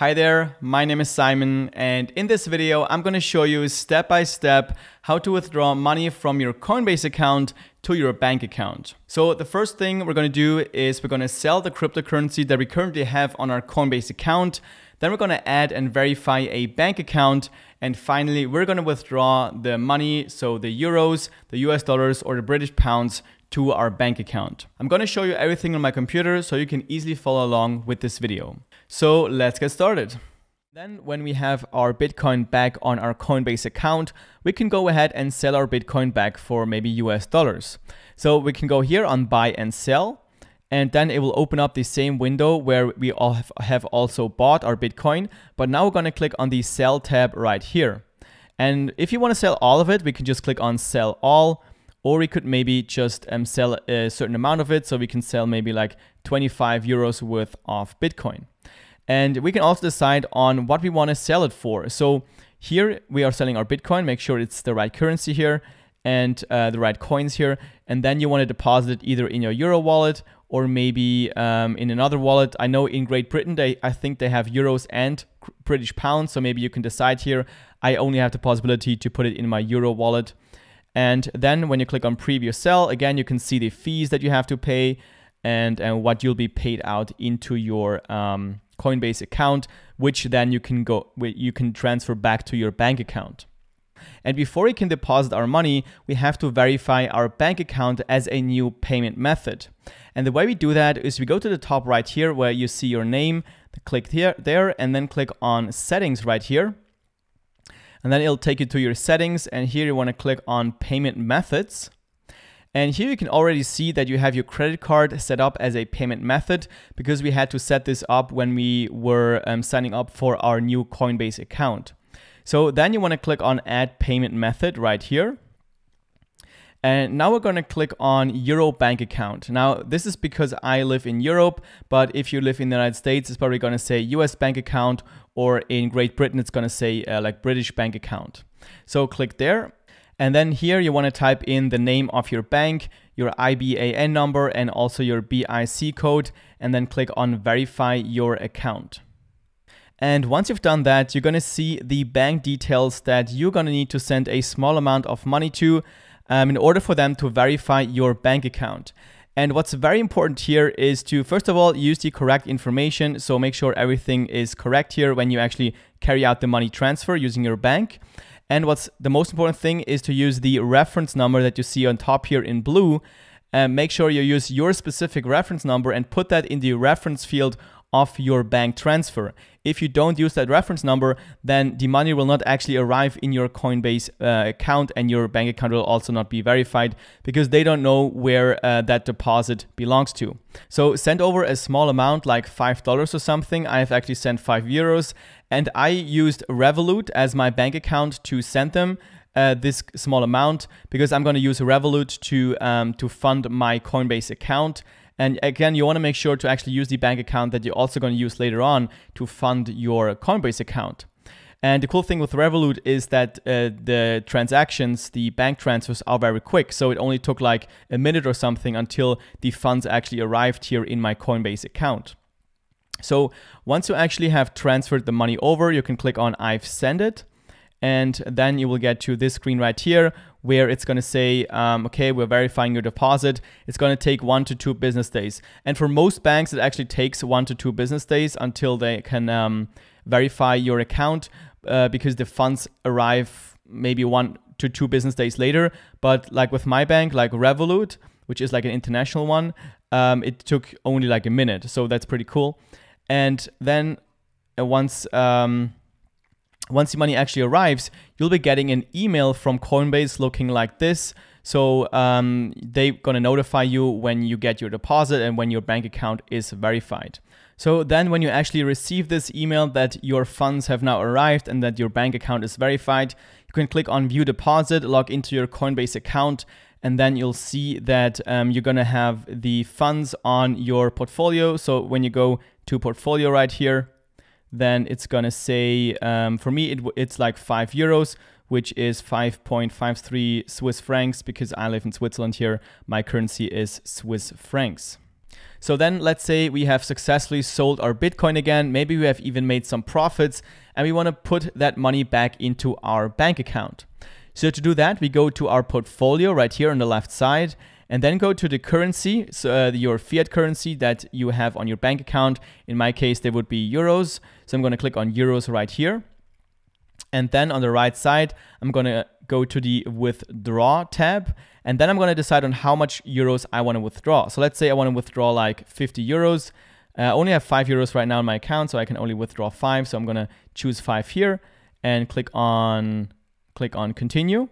Hi there, my name is Simon and in this video I'm going to show you step by step how to withdraw money from your Coinbase account to your bank account. So the first thing we're going to do is we're going to sell the cryptocurrency that we currently have on our Coinbase account. Then we're going to add and verify a bank account and finally we're going to withdraw the money, so the euros, the US dollars or the British pounds to our bank account. I'm going to show you everything on my computer so you can easily follow along with this video. So let's get started. Then when we have our Bitcoin back on our Coinbase account, we can go ahead and sell our Bitcoin back for maybe US dollars. So we can go here on buy and sell and then it will open up the same window where we all have, have also bought our Bitcoin. But now we're going to click on the sell tab right here. And if you want to sell all of it, we can just click on sell all or we could maybe just um, sell a certain amount of it. So we can sell maybe like 25 euros worth of Bitcoin. And we can also decide on what we want to sell it for. So here we are selling our Bitcoin, make sure it's the right currency here and uh, the right coins here. And then you want to deposit it either in your Euro wallet or maybe um, in another wallet. I know in Great Britain, they I think they have euros and British pounds. So maybe you can decide here. I only have the possibility to put it in my Euro wallet. And then when you click on preview sell, again, you can see the fees that you have to pay and, and what you'll be paid out into your um, Coinbase account, which then you can go you can transfer back to your bank account. And before we can deposit our money, we have to verify our bank account as a new payment method. And the way we do that is we go to the top right here where you see your name, click here there and then click on settings right here and then it'll take you to your settings and here you want to click on payment methods. And here you can already see that you have your credit card set up as a payment method because we had to set this up when we were um, signing up for our new Coinbase account. So then you want to click on add payment method right here. And now we're to click on Euro bank account. Now, this is because I live in Europe, but if you live in the United States, it's probably to say US bank account, or in Great Britain, it's to say uh, like British bank account. So click there. And then here you want to type in the name of your bank, your IBAN number, and also your BIC code, and then click on verify your account. And once you've done that, you're to see the bank details that you're to need to send a small amount of money to um, in order for them to verify your bank account. And what's very important here is to, first of all, use the correct information. So make sure everything is correct here when you actually carry out the money transfer using your bank. And what's the most important thing is to use the reference number that you see on top here in blue. And make sure you use your specific reference number and put that in the reference field of your bank transfer. If you don't use that reference number, then the money will not actually arrive in your Coinbase uh, account and your bank account will also not be verified because they don't know where uh, that deposit belongs to. So send over a small amount like $5 or something. I've actually sent 5 euros and I used Revolut as my bank account to send them. Uh, this small amount because I'm going to use Revolut to um, to fund my Coinbase account and again, you want to make sure to actually use the bank account that you're also going to use later on to fund your Coinbase account. And the cool thing with Revolut is that uh, the transactions, the bank transfers are very quick. So it only took like a minute or something until the funds actually arrived here in my Coinbase account. So once you actually have transferred the money over, you can click on I've sent it. And then you will get to this screen right here where it's going to say, um, okay, we're verifying your deposit. It's going to take one to two business days. And for most banks, it actually takes one to two business days until they can um, verify your account uh, because the funds arrive maybe one to two business days later. But like with my bank, like Revolut, which is like an international one, um, it took only like a minute. So that's pretty cool. And then uh, once um, once the money actually arrives, you'll be getting an email from Coinbase looking like this. So um, they're gonna notify you when you get your deposit and when your bank account is verified. So then when you actually receive this email that your funds have now arrived and that your bank account is verified, you can click on view deposit, log into your Coinbase account, and then you'll see that um, you're gonna have the funds on your portfolio. So when you go to portfolio right here, then it's gonna say, um, for me, it, it's like five euros, which is 5.53 Swiss francs because I live in Switzerland here. My currency is Swiss francs. So then let's say we have successfully sold our Bitcoin again. Maybe we have even made some profits and we want to put that money back into our bank account. So to do that, we go to our portfolio right here on the left side and then go to the currency, so uh, your fiat currency that you have on your bank account. In my case, they would be euros. So I'm going to click on euros right here. And then on the right side, I'm going to go to the withdraw tab. And then I'm going to decide on how much euros I want to withdraw. So let's say I want to withdraw like 50 euros. Uh, I only have 5 euros right now in my account, so I can only withdraw 5. So I'm going to choose 5 here and click on click on continue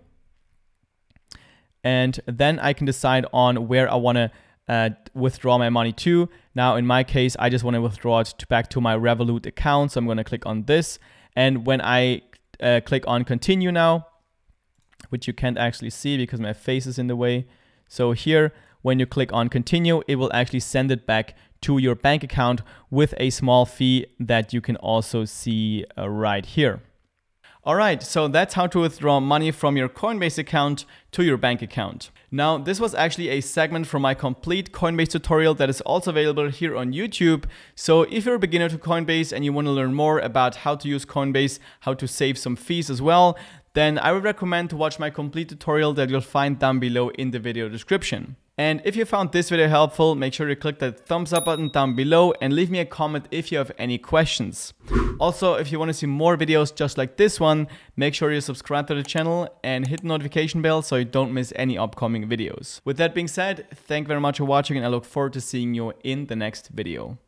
and then I can decide on where I want to uh, withdraw my money to. Now, in my case, I just want to withdraw it to back to my Revolut account. So I'm going to click on this. And when I uh, click on continue now, which you can't actually see because my face is in the way. So here, when you click on continue, it will actually send it back to your bank account with a small fee that you can also see uh, right here. All right, so that's how to withdraw money from your Coinbase account to your bank account. Now, this was actually a segment from my complete Coinbase tutorial that is also available here on YouTube. So if you're a beginner to Coinbase and you want to learn more about how to use Coinbase, how to save some fees as well, then I would recommend to watch my complete tutorial that you'll find down below in the video description. And if you found this video helpful, make sure to click that thumbs up button down below and leave me a comment if you have any questions. Also, if you want to see more videos just like this one, make sure you subscribe to the channel and hit the notification bell so you don't miss any upcoming videos. With that being said, thank you very much for watching and I look forward to seeing you in the next video.